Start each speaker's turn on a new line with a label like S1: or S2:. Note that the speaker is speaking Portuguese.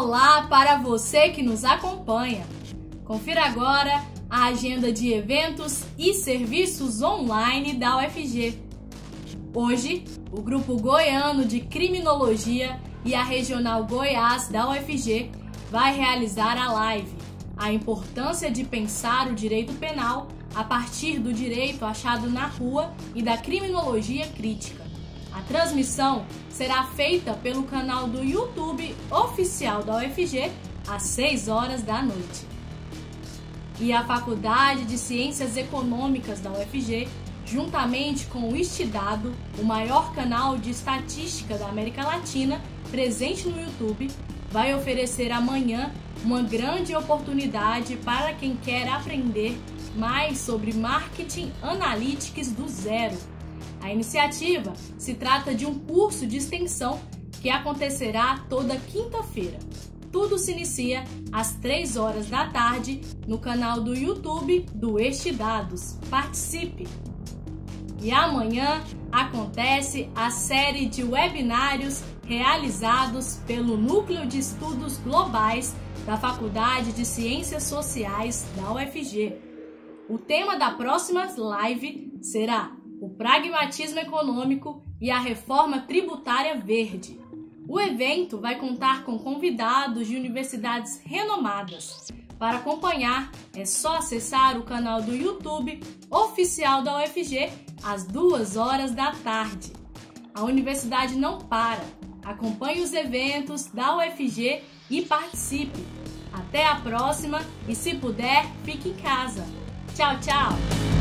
S1: Olá para você que nos acompanha. Confira agora a agenda de eventos e serviços online da UFG. Hoje, o Grupo Goiano de Criminologia e a Regional Goiás da UFG vai realizar a live A importância de pensar o direito penal a partir do direito achado na rua e da criminologia crítica. A transmissão será feita pelo canal do YouTube oficial da UFG às 6 horas da noite. E a Faculdade de Ciências Econômicas da UFG, juntamente com o Estidado, o maior canal de estatística da América Latina presente no YouTube, vai oferecer amanhã uma grande oportunidade para quem quer aprender mais sobre marketing analytics do zero a iniciativa se trata de um curso de extensão que acontecerá toda quinta-feira. Tudo se inicia às 3 horas da tarde no canal do YouTube do Estidados. Participe! E amanhã acontece a série de webinários realizados pelo Núcleo de Estudos Globais da Faculdade de Ciências Sociais da UFG. O tema da próxima live será o pragmatismo econômico e a reforma tributária verde. O evento vai contar com convidados de universidades renomadas. Para acompanhar, é só acessar o canal do YouTube oficial da UFG às duas horas da tarde. A universidade não para. Acompanhe os eventos da UFG e participe. Até a próxima e, se puder, fique em casa. Tchau, tchau!